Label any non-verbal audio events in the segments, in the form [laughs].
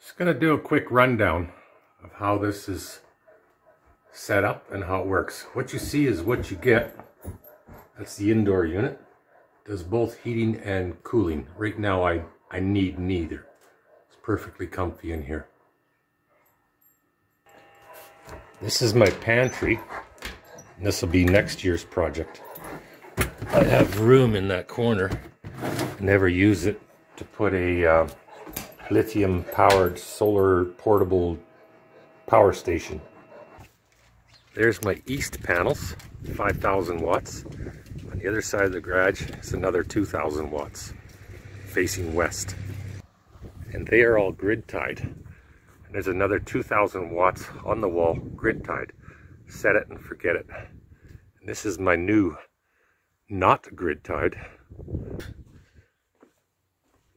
Just going to do a quick rundown of how this is set up and how it works. What you see is what you get. That's the indoor unit. Does both heating and cooling. Right now I, I need neither. It's perfectly comfy in here. This is my pantry. This will be next year's project. I have room in that corner. Never use it to put a uh, lithium powered solar portable power station. There's my east panels, 5,000 watts. On the other side of the garage is another 2,000 watts facing west. And they are all grid tied. And there's another 2,000 watts on the wall grid tied. Set it and forget it. And this is my new not grid tied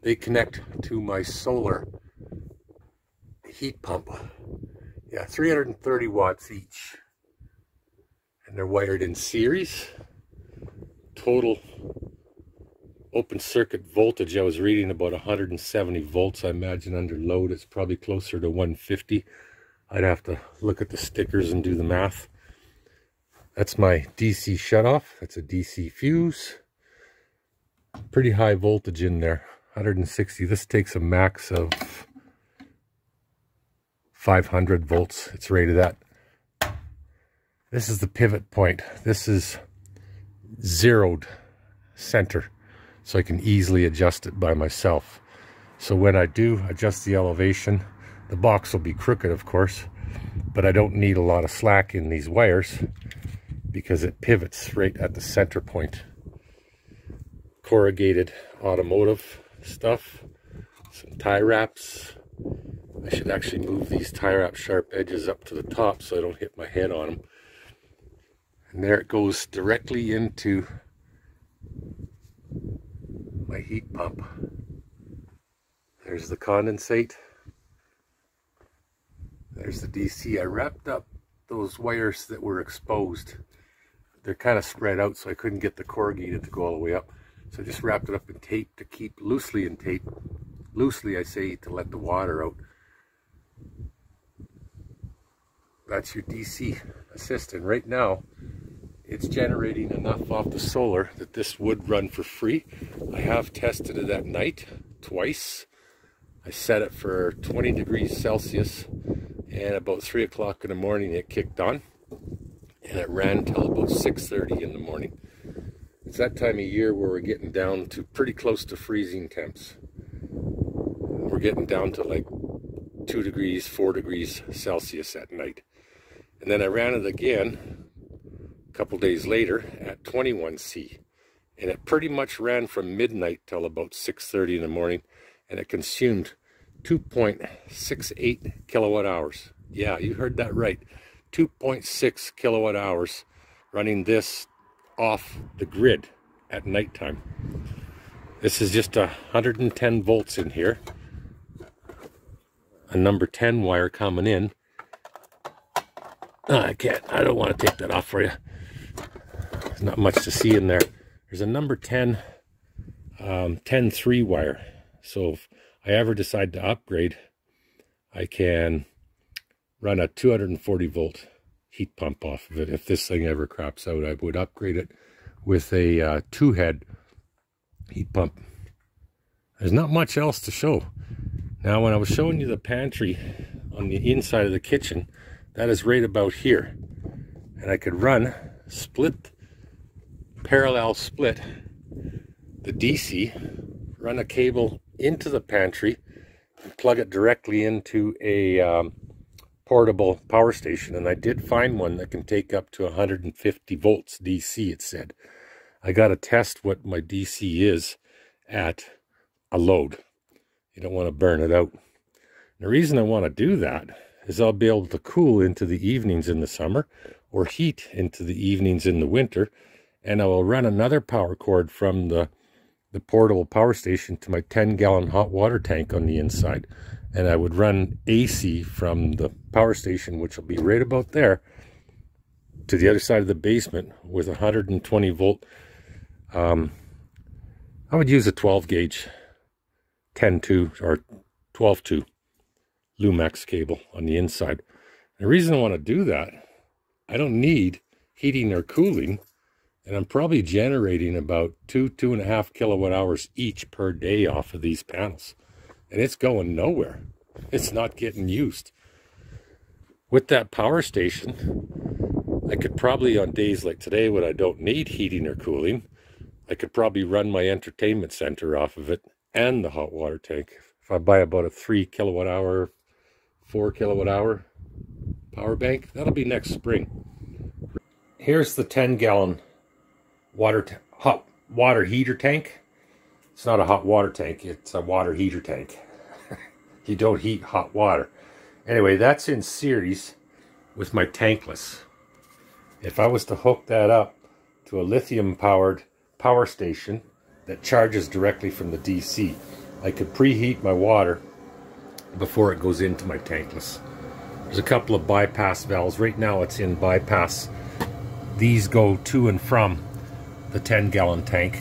they connect to my solar heat pump. Yeah, 330 watts each. And they're wired in series. Total open circuit voltage, I was reading about 170 volts. I imagine under load it's probably closer to 150. I'd have to look at the stickers and do the math. That's my DC shutoff. That's a DC fuse. Pretty high voltage in there. 160. This takes a max of 500 volts. It's rated at. This is the pivot point. This is zeroed center, so I can easily adjust it by myself. So when I do adjust the elevation, the box will be crooked, of course, but I don't need a lot of slack in these wires because it pivots right at the center point. Corrugated automotive stuff, some tie wraps. I should actually move these tie wrap sharp edges up to the top so I don't hit my head on them. And there it goes directly into my heat pump. There's the condensate. There's the DC. I wrapped up those wires that were exposed. They're kind of spread out so I couldn't get the corrugated to go all the way up. So I just wrapped it up in tape to keep loosely in tape. Loosely, I say, to let the water out. That's your DC assistant. Right now, it's generating enough off the solar that this would run for free. I have tested it at night twice. I set it for 20 degrees Celsius and about 3 o'clock in the morning it kicked on and it ran till about 6.30 in the morning. It's that time of year where we're getting down to pretty close to freezing temps. We're getting down to like 2 degrees, 4 degrees Celsius at night. And then I ran it again a couple days later at 21C. And it pretty much ran from midnight till about 6.30 in the morning. And it consumed 2.68 kilowatt hours. Yeah, you heard that right. 2.6 kilowatt hours running this off the grid at nighttime. This is just 110 volts in here. A number 10 wire coming in. Oh, I can't, I don't want to take that off for you. There's not much to see in there. There's a number 10, um, 10-3 wire. So if I ever decide to upgrade, I can run a 240 volt heat pump off of it. If this thing ever crops out, I would upgrade it with a uh, two-head heat pump. There's not much else to show. Now, when I was showing you the pantry on the inside of the kitchen, that is right about here. And I could run, split, parallel split the DC, run a cable into the pantry, and plug it directly into a um, portable power station, and I did find one that can take up to 150 volts DC, it said. I got to test what my DC is at a load. You don't want to burn it out. The reason I want to do that is I'll be able to cool into the evenings in the summer or heat into the evenings in the winter, and I will run another power cord from the, the portable power station to my 10 gallon hot water tank on the inside and I would run AC from the power station, which will be right about there, to the other side of the basement with 120 volt. Um, I would use a 12 gauge 10 2 or 12 2 Loomex cable on the inside. The reason I want to do that, I don't need heating or cooling, and I'm probably generating about two, two and a half kilowatt hours each per day off of these panels. And it's going nowhere. It's not getting used. With that power station, I could probably on days like today when I don't need heating or cooling, I could probably run my entertainment center off of it and the hot water tank. If I buy about a three kilowatt hour, four kilowatt hour power bank, that'll be next spring. Here's the 10 gallon water hot water heater tank. It's not a hot water tank, it's a water heater tank. [laughs] you don't heat hot water. Anyway, that's in series with my tankless. If I was to hook that up to a lithium powered power station that charges directly from the DC, I could preheat my water before it goes into my tankless. There's a couple of bypass valves. Right now it's in bypass. These go to and from the 10 gallon tank.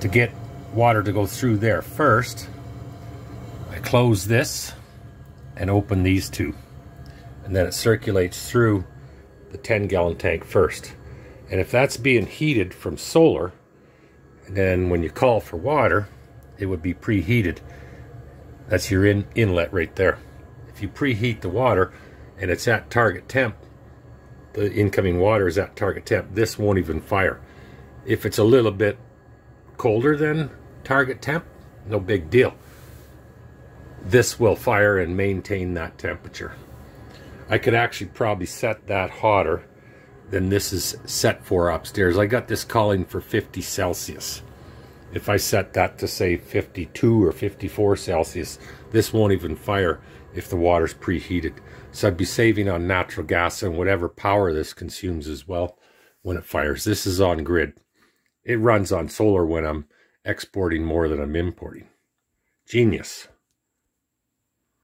To get water to go through there first, I close this and open these two. And then it circulates through the 10 gallon tank first. And if that's being heated from solar, then when you call for water, it would be preheated. That's your in inlet right there. If you preheat the water and it's at target temp, the incoming water is at target temp, this won't even fire. If it's a little bit colder than target temp, no big deal. This will fire and maintain that temperature. I could actually probably set that hotter than this is set for upstairs. I got this calling for 50 Celsius. If I set that to say 52 or 54 Celsius, this won't even fire if the water's preheated. So I'd be saving on natural gas and whatever power this consumes as well when it fires. This is on grid. It runs on solar when I'm exporting more than I'm importing. Genius.